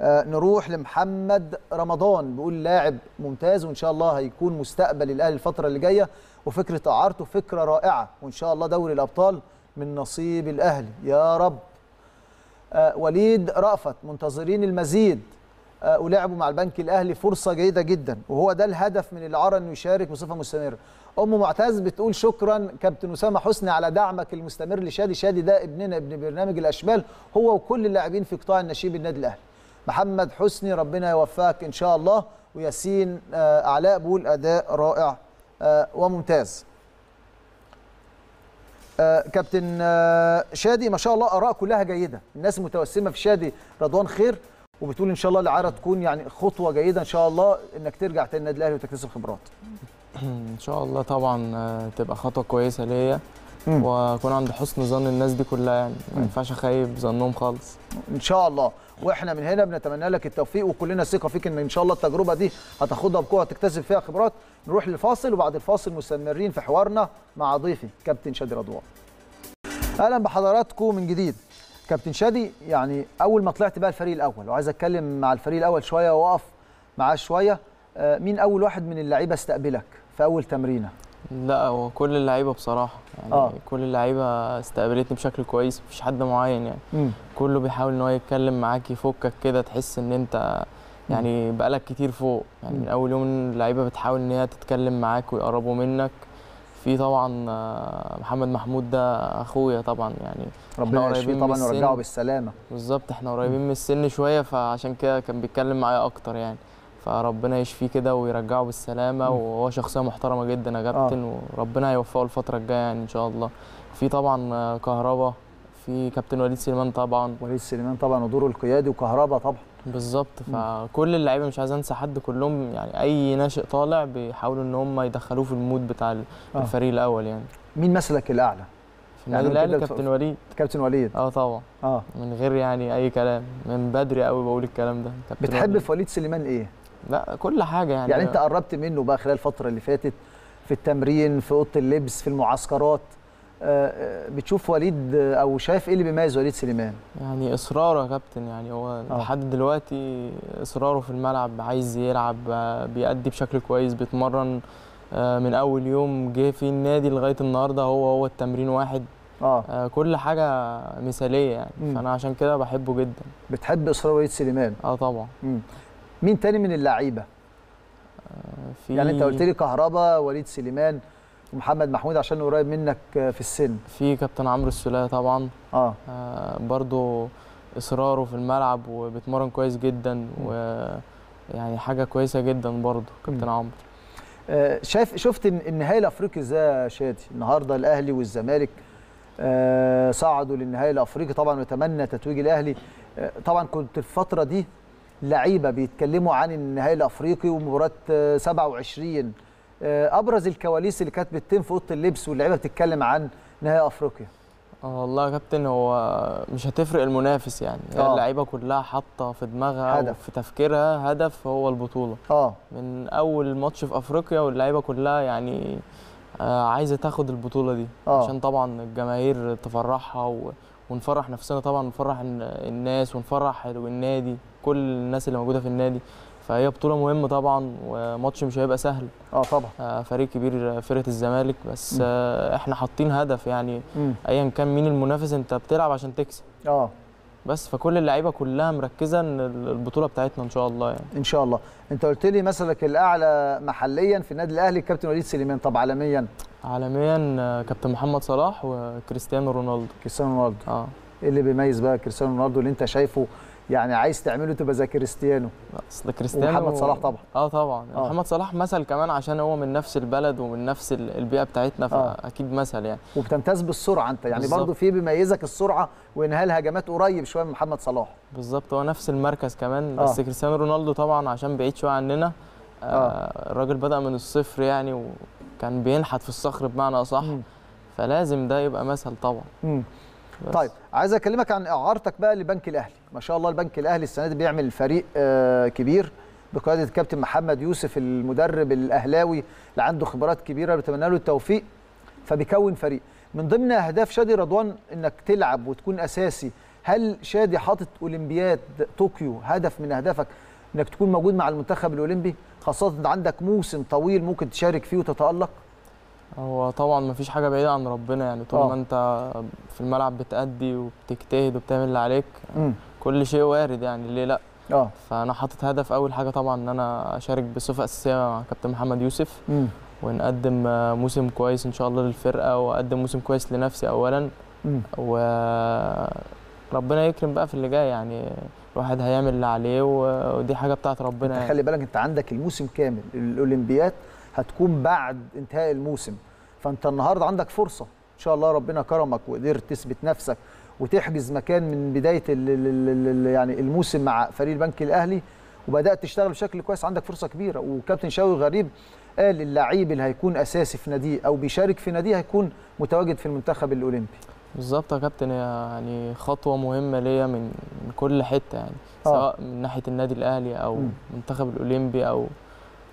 آه، نروح لمحمد رمضان. بيقول لاعب ممتاز وإن شاء الله هيكون مستقبل الأهلي الفترة اللي جاية. وفكرة إعارته فكرة رائعة وإن شاء الله دوري الأبطال من نصيب الاهلي يا رب. آه، وليد رأفت منتظرين المزيد. آه، ولعبوا مع البنك الأهلي فرصة جيدة جدا. وهو ده الهدف من الاعاره إنه يشارك بصفة مستمرة. أم معتز بتقول شكرا كابتن أسامة حسني على دعمك المستمر لشادي. شادي ده ابننا ابن برنامج الاشبال هو وكل اللاعبين في قطاع النشيب النادي الأهلي. محمد حسني ربنا يوفقك إن شاء الله. وياسين آه، علاء بول أداء رائع وممتاز. كابتن آه، شادي ما شاء الله آراء كلها جيدة الناس متوسمة في شادي رضوان خير وبتقول إن شاء الله الإعارة تكون يعني خطوة جيدة إن شاء الله إنك ترجع تاني النادي الأهلي وتكتسب خبرات إن شاء الله طبعا آه، تبقى خطوة كويسة ليا. واكون عند حسن ظن الناس دي كلها يعني. ما ينفعش أخيب ظنهم خالص. إن شاء الله. وإحنا من هنا بنتمنى لك التوفيق وكلنا ثقة فيك إن إن شاء الله التجربة دي هتاخدها بقوة تكتسب فيها خبرات. نروح للفاصل وبعد الفاصل مستمرين في حوارنا مع ضيفي كابتن شادي رضوان. أهلا بحضراتكم من جديد. كابتن شادي يعني أول ما طلعت بقى الفريق الأول وعايز أتكلم مع الفريق الأول شوية وأقف معاه شوية. آه، مين أول واحد من اللعيبة استقبلك في أول تمرينة؟ لا هو كل اللعيبة بصراحة. يعني آه. كل اللعيبة استقبلتني بشكل كويس مفيش حد معين يعني. مم. كله بيحاول إن هو يتكلم معاك يفكك كده تحس إن أنت يعني بقالك كتير فوق. يعني من أول يوم اللعيبة بتحاول إن هي تتكلم معاك ويقربوا منك. في طبعا آه، محمد محمود ده أخويا طبعا يعني. ربنا يشفيه طبعا. ويرجعه بالسلامة. بالظبط إحنا قريبين من السن شوية فعشان كده كان بيتكلم معايا أكتر يعني. فربنا يشفيه كده ويرجعه بالسلامة وهو شخصية محترمة جدا يا كابتن وربنا هيوفقه الفترة الجاية يعني إن شاء الله. في طبعا آه، كهربا في كابتن وليد سليمان طبعا. وليد سليمان طبعا ودوره القيادي وكهربا طبعا. بالظبط فكل اللعيبة مش عايز أنسى حد كلهم يعني أي ناشئ طالع بيحاولوا إن هم يدخلوه في المود بتاع آه. الفريق الأول يعني. مين مثلك الأعلى؟ في يعني النادي كده الأهلي كابتن وليد. كابتن وليد. آه طبعا. آه. من غير يعني أي كلام من بدري قوي بقول الكلام ده. كابتن بتحب وليد. في وليد سليمان إيه؟ لا كل حاجة يعني. يعني انت قربت منه بقى خلال الفترة اللي فاتت في التمرين في أوضة اللبس في المعسكرات. آه، آه، بتشوف وليد أو شايف إيه اللي بيميز وليد سليمان؟ يعني إصراره يا كابتن يعني هو آه. لحد دلوقتي إصراره في الملعب عايز يلعب بيأدي بشكل كويس بيتمرن من أول يوم جه في النادي لغاية النهارده هو هو التمرين واحد. آه، كل حاجة مثالية يعني. مم. فأنا عشان كده بحبه جدا. بتحب إصرار وليد سليمان؟ آه طبعا. مم. مين تاني من اللعيبة؟ آه، في يعني انت قلت لي كهربا وليد سليمان ومحمد محمود عشان قريب منك آه، في السن. في كابتن عمرو السوليه طبعا. آه. آه، برضو إصراره في الملعب وبيتمرن كويس جدا ويعني حاجة كويسة جدا برضو كابتن. عمرو. آه، شايف شفت الن- النهائي الأفريقي إزاي يا شادي؟ النهارده الأهلي والزمالك آه، صعدوا للنهائي الأفريقي طبعا نتمنى تتويج الأهلي. آه، طبعا كنت الفترة دي لعيبة بيتكلموا عن النهائي الأفريقي ومباراة آه، 27 آه، أبرز الكواليس اللي كانت بتتم في أوضة اللبس واللعيبة بتتكلم عن نهائي أفريقيا. آه والله يا كابتن هو مش هتفرق المنافس يعني. آه. اللعيبة كلها حاطة في دماغها هدف. وفي تفكيرها هدف هو البطولة. آه. من أول ماتش في أفريقيا واللعيبة كلها يعني آه، عايزة تاخد البطولة دي. آه. عشان طبعا الجماهير تفرحها و... ونفرح نفسنا طبعا نفرح الن- الناس ونفرح النادي. كل الناس اللي موجودة في النادي فهي بطولة مهمة طبعا وماتش مش هيبقى سهل. آه طبعا. آه، فريق كبير فرقة الزمالك بس م. آه، إحنا حاطين هدف يعني. ايا كان مين المنافس أنت بتلعب عشان تكسب. آه. بس فكل اللعيبة كلها مركزة إن البطولة بتاعتنا إن شاء الله يعني. إن شاء الله. أنت قلت لي مثلك الأعلى محليا في النادي الأهلي الكابتن وليد سليمان. طب عالميا؟ عالميا آه، كابتن محمد صلاح وكريستيانو رونالدو. كريستيانو رونالدو. آه. إيه اللي بيميز بقى كريستيانو رونالدو اللي أنت شايفه يعني عايز تعمله تبقى زي كريستيانو أصل كريستيانو ومحمد صلاح طبعا. آه طبعا آه. آه. محمد صلاح مثل كمان عشان هو من نفس البلد ومن نفس ال- البيئة بتاعتنا آه. فأكيد مثل يعني وبتمتاز بالسرعة أنت يعني. برضو في بيميزك السرعة وإنهاء الهجمات قريب شوية من محمد صلاح بالظبط هو نفس المركز كمان آه. بس كريستيانو رونالدو طبعا عشان بعيد شوية عننا آه الراجل بدأ من الصفر يعني وكان بينحت في الصخر بمعنى أصح. فلازم ده يبقى مثل طبعا مم. بس. طيب عايز أكلمك عن إعارتك بقى لبنك الأهلي. ما شاء الله البنك الأهلي السنة دي بيعمل فريق آه، كبير بقيادة الكابتن محمد يوسف المدرب الأهلاوي اللي عنده خبرات كبيرة بتمنى له التوفيق فبيكون فريق. من ضمن أهداف شادي رضوان إنك تلعب وتكون أساسي هل شادي حاطط أولمبياد طوكيو هدف من أهدافك إنك تكون موجود مع المنتخب الأولمبي؟ خاصة عندك موسم طويل ممكن تشارك فيه وتتألق؟ هو طبعا ما فيش حاجة بعيدة عن ربنا يعني طول آه. ما أنت في الملعب بتأدي وبتجتهد وبتعمل اللي عليك امم كل شيء وارد يعني ليه لأ؟ آه. فأنا حاطط هدف أول حاجة طبعا إن أنا أشارك بصفة أساسية مع كابتن محمد يوسف امم ونقدم آه، موسم كويس إن شاء الله للفرقة وأقدم موسم كويس لنفسي اولا. امم وربنا يكرم بقى في اللي جاي يعني الواحد هيعمل اللي عليه و- ودي حاجة بتاعت ربنا يعني. خلي بالك أنت عندك الموسم كامل الاولمبياد هتكون بعد انتهاء الموسم. فانت النهارده عندك فرصة. إن شاء الله ربنا كرمك وقدرت تثبت نفسك وتحجز مكان من بداية ال ال ال ال يعني الموسم مع فريق البنك الأهلي. وبدأت تشتغل بشكل كويس. عندك فرصة كبيرة. وكابتن شاوي غريب قال اللعيب اللي هيكون أساسي في ناديه أو بيشارك في ناديه هيكون متواجد في المنتخب الأولمبي. بالظبط يا كابتن. يعني خطوة مهمة ليا من كل حتة يعني آه. سواء من ناحية النادي الأهلي أو. المنتخب الأولمبي أو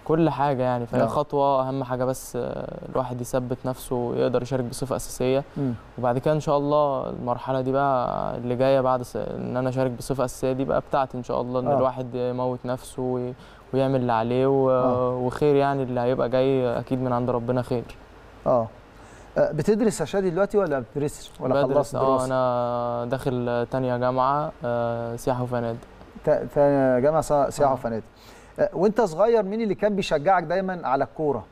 كل حاجة يعني فهي آه. خطوة أهم حاجة بس آه، الواحد يثبت نفسه ويقدر يشارك بصفة أساسية مم. وبعد كده إن شاء الله المرحلة دي بقى اللي جاية بعد س- إن أنا أشارك بصفة أساسية دي بقى بتاعتي إن شاء الله إن آه. الواحد يموت نفسه وي- ويعمل اللي عليه و... آه. وخير يعني اللي هيبقى جاي أكيد من عند ربنا خير آه آه، بتدرس يا شادي دلوقتي ولا ما بتدرسش ولا بدرس خلصت آه دراسة أنا داخل تانية جامعة آه، سياحة وفنادق تا- تا- جامعة سياحة آه. وفنادق وانت صغير مين اللي كان بيشجعك دايما على الكورة؟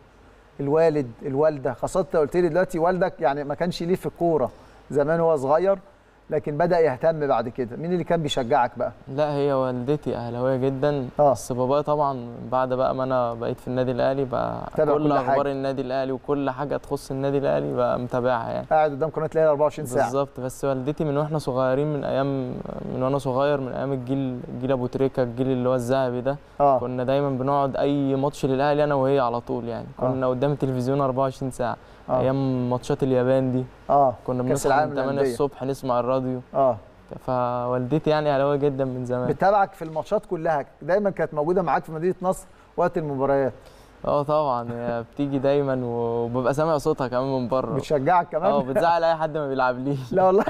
الوالد الوالدة. خاصة أنت قلت لي دلوقتي والدك يعني ما كانش ليه في الكورة. زمان وهو صغير لكن بدأ يهتم بعد كده. مين اللي كان بيشجعك بقى؟ لا هي والدتي أهلاوية جدا. آه. بس بابايا طبعا بعد بقى ما أنا بقيت في النادي الأهلي بقى كل كل أخبار حاجة. النادي الأهلي وكل حاجة تخص النادي الأهلي بقى متابعها يعني. قاعد قدام قناة الاهلي 24 ساعة. بالظبط. بس والدتي من وإحنا صغيرين من أيام من وأنا صغير من أيام الجيل جيل أبو تريكة الجيل اللي هو الذهبي ده. آه. كنا دايما بنقعد أي ماتش للأهلي أنا وهي على طول يعني. آه. كنا قدام التلفزيون 24 ساعة. آه. أيام ماتشات اليابان دي. آه. كنا بنصحى من 8 للأندية. الصبح نسمع الراديو. آه. فوالدتي يعني اهلاويه جدا من زمان. بتتابعك في الماتشات كلها. دايما كانت موجودة معاك في مدينة نصر وقت المباريات. آه طبعا. هي بتيجي دايما وببقى سامع صوتها كمان من بره. بتشجعك كمان؟ آه بتزعل أي حد ما بيلعبليش لا والله.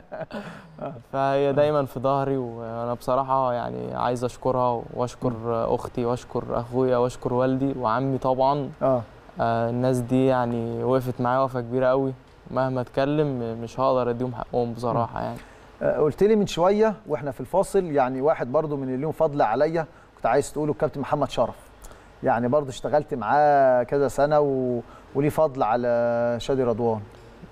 فهي دايما في ظهري وأنا بصراحة يعني عايز أشكرها وأشكر أختي وأشكر أخويا وأشكر والدي وعمي طبعا. آه آه، الناس دي يعني وقفت معايا وقفة كبيرة قوي. مهما اتكلم مش هقدر اديهم حقهم بصراحة يعني. آه، قلت لي من شوية وإحنا في الفاصل يعني واحد برضو من اللي فضل عليا كنت عايز تقوله الكابتن محمد شرف. يعني برضو اشتغلت معاه كذا سنة و... وليه فضل على شادي رضوان.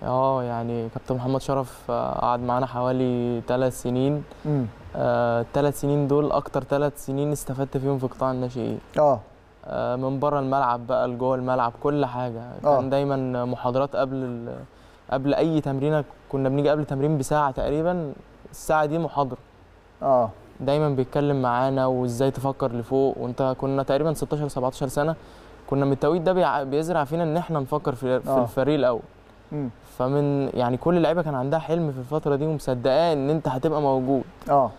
آه يعني كابتن محمد شرف آه، قعد معانا حوالي ثلاث سنين. امم الثلاث سنين دول أكتر ثلاث سنين استفدت فيهم في قطاع الناشئين. آه آه، من بره الملعب بقى لجوه الملعب كل حاجة. آه. كان دايما محاضرات قبل ال... قبل أي تمرينة كنا بنيجي قبل تمرين بساعة تقريبا الساعة دي محاضرة. آه. دايما بيتكلم معانا وإزاي تفكر لفوق. وأنت كنا تقريبا 16 17 سنة كنا من التوقيت ده بيزرع فينا إن إحنا نفكر في, في آه. الفريق الأول. امم فمن يعني كل اللعيبه كان عندها حلم في الفترة دي ومصدقاه إن أنت هتبقى موجود. آه.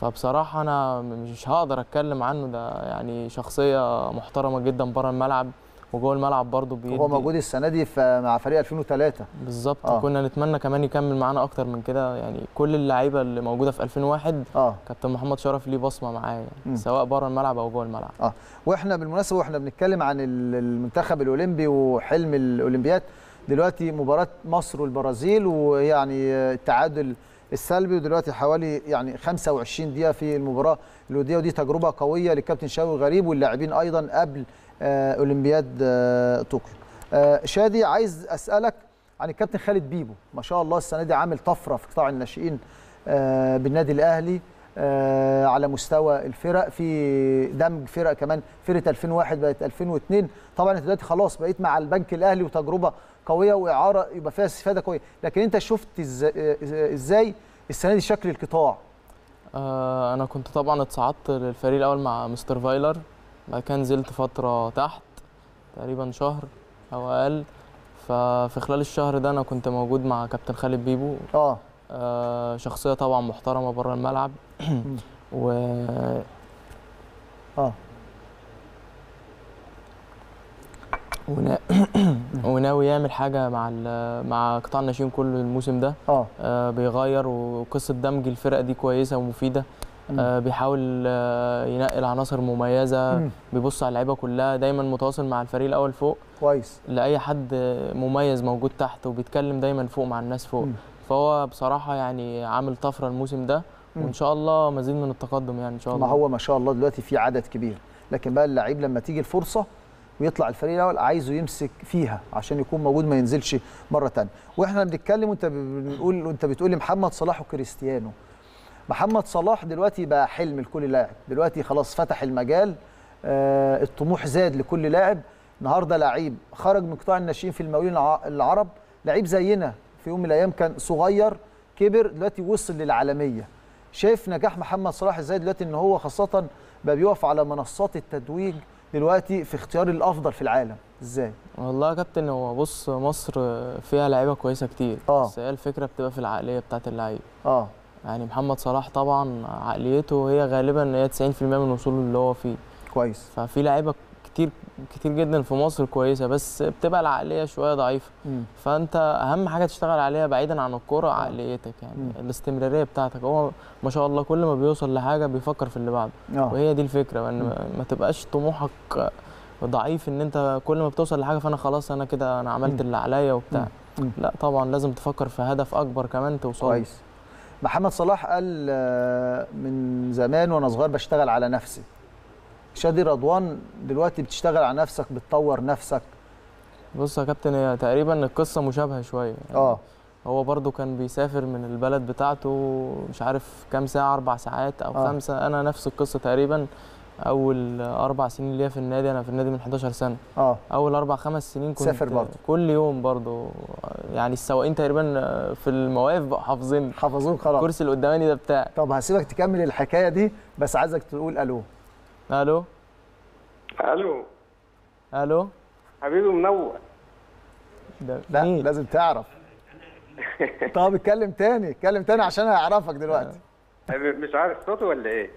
فبصراحة أنا مش هقدر أتكلم عنه ده يعني شخصية محترمة جدا بره الملعب وجوه الملعب برضه بيدي هو موجود السنة دي مع فريق 2003 بالظبط آه. كنا نتمنى كمان يكمل معانا أكتر من كده. يعني كل اللعيبة اللي موجودة في 2001 آه. كابتن محمد شرف ليه بصمة معايا مم. يعني سواء بره الملعب أو جوه الملعب. وإحنا بالمناسبة وإحنا بنتكلم عن ال- المنتخب الأولمبي وحلم الاولمبياد دلوقتي مباراة مصر والبرازيل ويعني التعادل السلبي ودلوقتي حوالي يعني 25 دقيقة في المباراة. الوديه ودي تجربة قوية للكابتن شاوي غريب واللاعبين أيضا قبل آه، أولمبياد آه، طوكيو. آه، شادي عايز أسألك عن الكابتن خالد بيبو. ما شاء الله السنة دي عامل طفرة في قطاع الناشئين بالنادي الأهلي على مستوى الفرق في دمج فرق كمان. فرقة 2001 بقت 2002 طبعا أنت دلوقتي خلاص بقيت مع البنك الأهلي وتجربة قوية وإعارة يبقى فيها استفادة قويه لكن أنت شفت إزاي السنة دي شكل القطاع؟ آه أنا كنت طبعا اتصعدت للفريق الأول مع مستر فايلر بعد كده نزلت فترة تحت تقريبا شهر أو أقل. ففي خلال الشهر ده أنا كنت موجود مع كابتن خالد بيبو. آه. آه شخصية طبعا محترمة بره الملعب. و آه. ونا... وناوي يعمل حاجة مع مع قطاع الناشئين كله الموسم ده. آه. آه بيغير وقصة دمج الفرق دي كويسة ومفيدة. آه بيحاول آه ينقل عناصر مميزة. مم. بيبص على اللعيبة كلها دايما متواصل مع الفريق الأول فوق. كويس. لأي حد مميز موجود تحت وبيتكلم دايما فوق مع الناس فوق. مم. فهو بصراحة يعني عامل طفرة الموسم ده. مم. وإن شاء الله مزيد من التقدم يعني إن شاء ما الله. هو ما شاء الله دلوقتي في عدد كبير. لكن بقى اللعيب لما تيجي الفرصة ويطلع الفريق الأول عايزه يمسك فيها عشان يكون موجود ما ينزلش مرة ثانية وإحنا بنتكلم وأنت بنقول وأنت بتقول محمد صلاح وكريستيانو. محمد صلاح دلوقتي بقى حلم لكل لاعب. دلوقتي خلاص فتح المجال آه الطموح زاد لكل لاعب. النهارده لعيب خرج من قطاع الناشئين في المقاولين الع- العرب. لعيب زينا في يوم من الأيام كان صغير كبر دلوقتي وصل للعالمية. شايف نجاح محمد صلاح إزاي دلوقتي إن هو خاصة بقى بيقف على منصات التتويج دلوقتي في اختيار الأفضل في العالم. إزاي؟ والله يا كابتن هو بص مصر فيها لعيبة كويسة كتير آه. بس هي الفكرة بتبقى في العقلية بتاعت اللعيب. آه. يعني محمد صلاح طبعا عقليته هي غالبا هي 90% من وصوله اللي هو فيه. كويس. ففي لعيبة كتير كتير جدا في مصر كويسة بس بتبقى العقلية شوية ضعيفة. فأنت أهم حاجة تشتغل عليها بعيدا عن الكورة عقليتك يعني مم. الاستمرارية بتاعتك هو ما شاء الله كل ما بيوصل لحاجة بيفكر في اللي بعده آه وهي دي الفكرة ان. ما- تبقاش طموحك ضعيف إن أنت كل ما بتوصل لحاجة فأنا خلاص أنا كده أنا عملت مم. اللي عليا وبتاع مم. لا طبعا لازم تفكر في هدف أكبر كمان توصل. كويس محمد صلاح قال آه، من زمان وأنا صغير بشتغل على نفسي شادي رضوان دلوقتي بتشتغل على نفسك بتطور نفسك. بص يا كابتن هي تقريبا القصة مشابهة شوية. يعني آه. هو برضو كان بيسافر من البلد بتاعته مش عارف كام ساعة أربع ساعات أو آه. خمسة. أنا نفس القصة تقريبا. أول أربع سنين ليا في النادي أنا في النادي من 11 سنة. آه. أول أربع خمس سنين كنت سافر برضو. كل يوم برضو. يعني السواقين تقريبا في المواقف بقوا حافظين حفظوك خلاص. الكرسي اللي قدامي ده بتاعي. طب هسيبك تكمل الحكاية دي بس عايزك تقول ألو. ألو؟ ألو. ألو؟ حبيبي منور. ده لا مين؟ لازم تعرف. طب اتكلم تاني اتكلم تاني عشان هيعرفك دلوقتي. مش عارف صوتي ولا إيه؟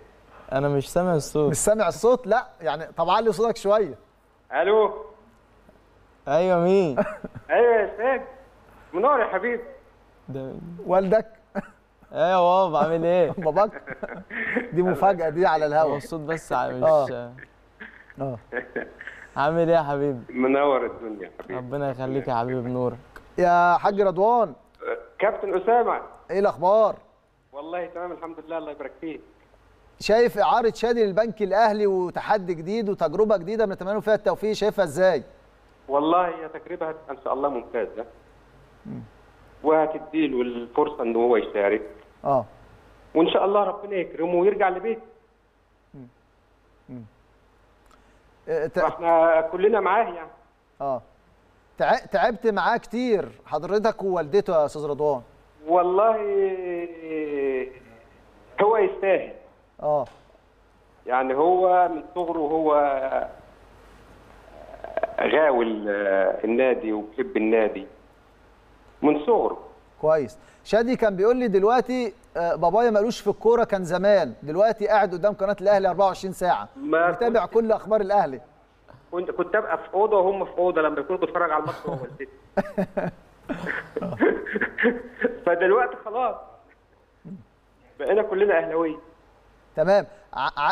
أنا مش سامع الصوت. مش سامع الصوت؟ لا يعني طب علي صوتك شوية. ألو؟ أيوه مين؟ أيوه يا ساج منور يا حبيبي ده والدك؟ أيوه بابا عامل إيه؟ باباك؟ دي مفاجأة دي على هو الهوا. الصوت بس ع- مش آه. آه عامل إيه يا حبيبي؟ منور الدنيا يا حبيبي. ربنا يخليك يا حبيبي بنورك. يا حاج رضوان. كابتن أسامة. إيه الأخبار؟ والله تمام الحمد لله الله يبارك فيك. شايف إعارة شادي للبنك الأهلي وتحدي جديد وتجربة جديدة بنتمنى له فيها التوفيق شايفها إزاي؟ والله هي تجربة ان شاء الله ممتازة. وهتديله الفرصة إن هو يشارك آه. وإن شاء الله ربنا يكرمه ويرجع لبيته. آه تع- وإحنا كلنا معاه يعني. آه. تع- تعبت معاه كتير. حضرتك ووالدته يا أستاذ رضوان. والله هو يستاهل. آه. يعني هو من صغره هو غاوي النادي وبيحب النادي. من صغره. كويس. شادي كان بيقول لي دلوقتي آه، بابايا مالوش في الكورة كان زمان. دلوقتي قاعد قدام قناة الأهلي 24 ساعة. ما بيتابع كل أخبار الأهلي. كنت كنت أبقى في أوضة وهم في أوضة لما يكونوا بيتفرج على الماتش هو والدتي فدلوقتي خلاص. بقينا كلنا أهلاوية. تمام. ع... ع...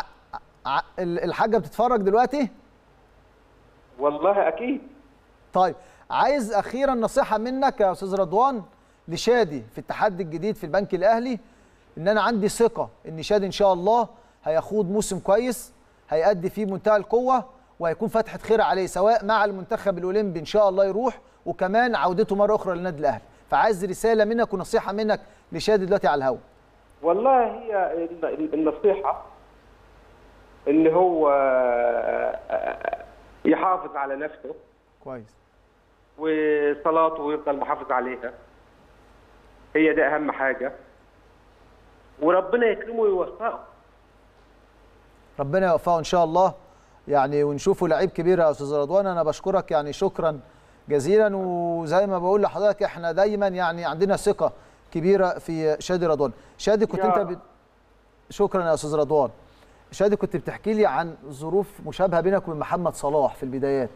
ع... ال- الحاجة بتتفرج دلوقتي؟ والله أكيد. طيب. عايز أخيرا نصيحة منك يا أستاذ رضوان؟ لشادي في التحدي الجديد في البنك الأهلي إن أنا عندي ثقة إن شادي إن شاء الله هيخوض موسم كويس هيأدي فيه بمنتهى القوة وهيكون فتحه خير عليه سواء مع المنتخب الأولمبي إن شاء الله يروح وكمان عودته مرة أخرى للنادي الأهلي. فعايز رسالة منك ونصيحة منك لشادي دلوقتي على الهواء والله هي ال- ال- النصيحة إن هو يحافظ على نفسه كويس. وصلاته ويفضل محافظ عليها. هي ده أهم حاجة. وربنا يكرمه ويوفقه. ربنا يوفقه إن شاء الله. يعني ونشوفه لعيب كبير يا أستاذ رضوان. أنا بشكرك يعني شكرا جزيلا. وزي ما بقول لحضرتك إحنا دايما يعني عندنا ثقة كبيرة في شادي رضوان. شادي كنت أنت. بت... شكرا يا أستاذ رضوان. شادي كنت بتحكي لي عن ظروف مشابهة بينك وبين محمد صلاح في البدايات.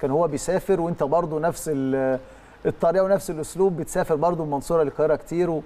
كان هو بيسافر وأنت برضه نفس ال- الطريقة ونفس الأسلوب بتسافر برضه من المنصوره للقاهرة كتير و...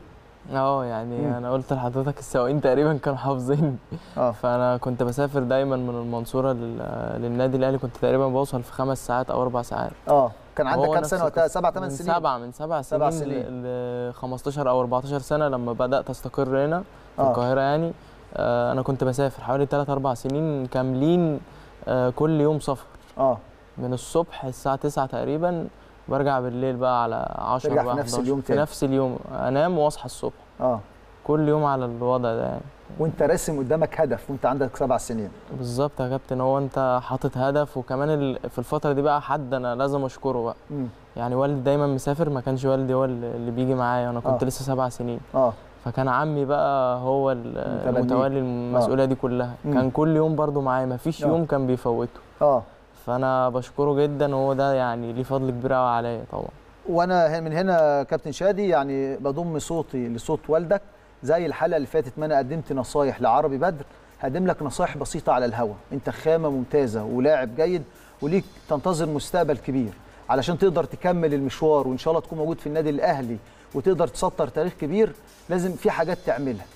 آه يعني أنا قلت لحضرتك السواقين تقريبا كانوا حافظين آه. فأنا كنت بسافر دايما من المنصوره لل- للنادي الأهلي كنت تقريبا بوصل في خمس ساعات أو أربع ساعات. آه كان عندك كام سنة وقتها؟ القصة. سبع ثمان من سنين. سبعة من سبع سبع سنين, سنين. ل 15 أو 14 سنة لما بدأت أستقر هنا في آه. القاهرة يعني. آه أنا كنت بسافر حوالي 3 4 سنين كاملين آه كل يوم سفر. آه. من الصبح الساعة 9 تقريبا برجع بالليل بقى على 10 ترجع في بقى نفس 11. اليوم في تاني. نفس اليوم. انام واصحى الصبح. آه. كل يوم على الوضع ده يعني. وانت راسم قدامك هدف وانت عندك سبع سنين. بالظبط يا كابتن. هو انت حاطط هدف وكمان ال- في الفترة دي بقى حد أنا لازم اشكره بقى. مم. يعني والدي دايما مسافر ما كانش والدي هو اللي بيجي معايا. وأنا كنت آه. لسه سبع سنين. آه. فكان عمي بقى هو. المتولي المسؤولية دي كلها. مم. كان كل يوم برضو معايا. ما فيش آه. يوم كان بيفوته. آه. فأنا بشكره جدا وهو ده يعني ليه فضل كبير قوي عليا طبعا. وأنا من هنا كابتن شادي يعني بضم صوتي لصوت والدك زي الحلقة اللي فاتت ما أنا قدمت نصايح لعربي بدر هقدم لك نصايح بسيطة على الهوا. أنت خامة ممتازة ولاعب جيد وليك تنتظر مستقبل كبير. علشان تقدر تكمل المشوار وإن شاء الله تكون موجود في النادي الأهلي وتقدر تسطر تاريخ كبير لازم في حاجات تعملها.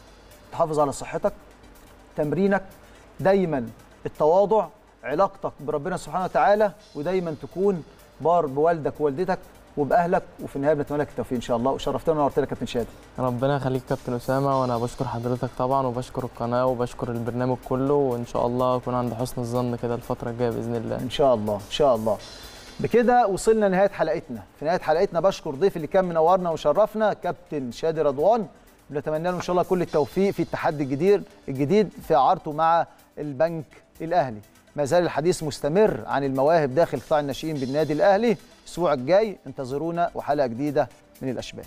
تحافظ على صحتك تمرينك دايما التواضع علاقتك بربنا سبحانه وتعالى ودايما تكون بار بوالدك ووالدتك وبأهلك وفي النهاية بنتمنى لك التوفيق إن شاء الله. وشرفتنا ونورتنا يا كابتن شادي. ربنا يخليك كابتن أسامة وأنا بشكر حضرتك طبعا وبشكر القناة وبشكر البرنامج كله وإن شاء الله اكون عند حسن الظن كده الفترة الجاية بإذن الله. إن شاء الله إن شاء الله. بكده وصلنا لنهاية حلقتنا. في نهاية حلقتنا بشكر ضيف اللي كان منورنا وشرفنا كابتن شادي رضوان. بنتمنى له إن شاء الله كل التوفيق في التحدي الجديد الجديد في اعارته مع البنك الأهلي. ما زال الحديث مستمر عن المواهب داخل قطاع الناشئين بالنادي الأهلي. الأسبوع الجاي انتظرونا وحلقة جديدة من الاشبال